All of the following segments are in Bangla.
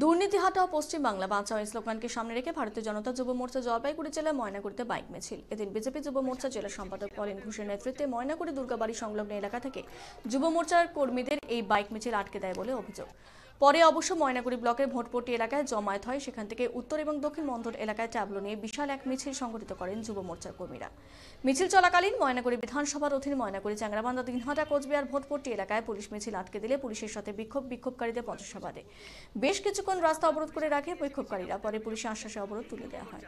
দুর্নীতি হাটাও পশ্চিমবাংলা। বাঁচাও এই স্লোগানকে সামনে রেখে ভারতীয় জনতা যুব মোর্চা জলপাইগুড়ি জেলায় ময়নাগুড়িতে বাইক মিছিল। এদিন বিজেপি যুব মোর্চা জেলা সম্পাদক পলিন ঘোষের নেতৃত্বে ময়নাগুড়ি দুর্গাবাড়ি সংলগ্ন এলাকা থেকে যুব মোর্চার কর্মীদের এই বাইক মিছিল আটকে দেয় বলে অভিযোগ। পরে অবশ্য ময়নাগুড়ি ব্লকের ভোটপট্টি এলাকায় জমায়েত হয়। সেখান থেকে উত্তর এবং দক্ষিণ মন্ডল এলাকায় ট্যাবলো নিয়ে বিশাল এক মিছিল সংগঠিত করেন যুব মোর্চার কর্মীরা। মিছিল চলাকালীন ময়নাগুড়ি বিধানসভার অধীন ময়নাগুড়ি চ্যাংরাবান্ধা দিনহাটা কোচবিহার ভোটপট্টি এলাকায় পুলিশ মিছিল আটকে দিলে পুলিশের সাথে বিক্ষোভ বিক্ষোভকারীদের পঞ্চাশা বাদে। বেশ কিছুক্ষণ রাস্তা অবরোধ করে রাখে বিক্ষোভকারীরা। পরে পুলিশের আশ্বাসে অবরোধ তুলে দেওয়া হয়।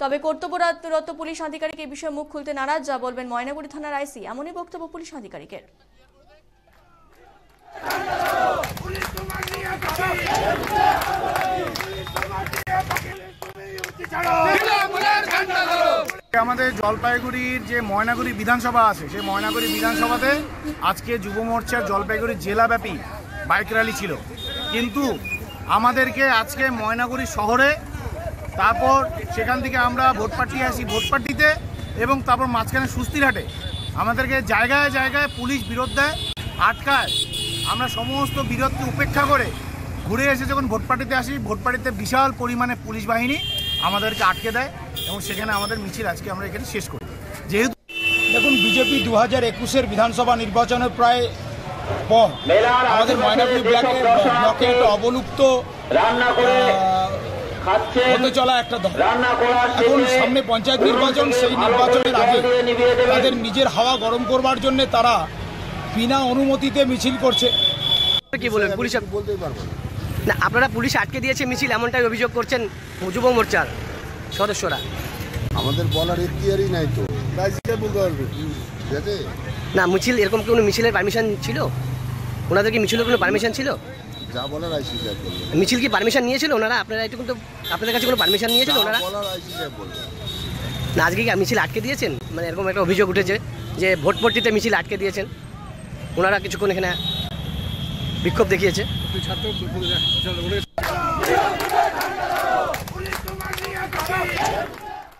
তবে কর্তব্যরত পুলিশ আধিকারিক এই বিষয়ে মুখ খুলতে নারাজ। যা বলবেন ময়নাগুড়ি থানার আইসি। এমনই বক্তব্য পুলিশ আধিকারিকের। আমাদের জলপাইগুড়ির যে ময়নাগুড়ি বিধানসভা আছে, সেই ময়নাগুড়ি বিধানসভাতে আজকে যুব মোর্চার জলপাইগুড়ি জেলাব্যাপী বাইক র্যালি ছিল। কিন্তু আমাদেরকে আজকে ময়নাগুড়ি শহরে, তারপর সেখান থেকে আমরা ভোটপাট্টি আসি ভোটপাট্টিতে এবং তারপর মাঝখানে সুস্তিরহাটে। আমাদেরকে জায়গায় জায়গায় পুলিশ বিরোধ দেয়, আটকায়। আমরা সমস্ত বিরোধকে উপেক্ষা করে ঘুরে এসে যখন ভোটপাটিতে আসি ভোটপাটিতে বিশাল পরিমাণে পুলিশ বাহিনী আমাদেরকে আটকে দেয় এবং সেখানে আমাদের মিছিল আজকে আমরা এখানে শেষ করি। যেহেতু দেখুন বিজেপি দু হাজার একুশের বিধানসভা নির্বাচনের প্রায় পর আমাদের ময়নাগুড়ি ব্লকে ব্লকে একটা অবলুপ্ত রান্না করে আহ, খাচ্ছে। হতে চলা একটা দল। এখন সামনে পঞ্চায়েত নির্বাচন সেই নির্বাচনের আগে। তাদের নিজের হাওয়া গরম করবার জন্য তারা বিনা অনুমতিতে মিছিল করছে। কি বলবেন পুলিশ বলতেই পারব না। না আপনারা পুলিশ আটকে দিয়েছে মিছিল এমনটাই অভিযোগ করছেন যুব মোর্চার সদস্যরা। আমাদের বলার এখতিয়ারই নাই তো। বলতে পারবে। ঠিক আছে? না মিছিল এরকম কোনো মিছিলের পারমিশন ছিল? ওনাদের কি মিছিলের কোনো পারমিশন ছিল? যা বলার আইসি সাহেব বলবে। মিছিল কি পারমিশন নিয়েছিল ওনারা? আপনারা একটু কিন্তু আপনাদের কাছে কোনো পারমিশন নিয়েছিল ওনারা? বলার আইসি সাহেব বলবে। না আজকে কি মিছিল আটকে দিয়েছেন? মানে এরকম একটা অভিযোগ উঠেছে যে ভোটপট্টিতে মিছিল আটকে দিয়েছেন। ওনারা কিছুক্ষণ এখানে বিক্ষোভ দেখিয়েছে। পুলিশ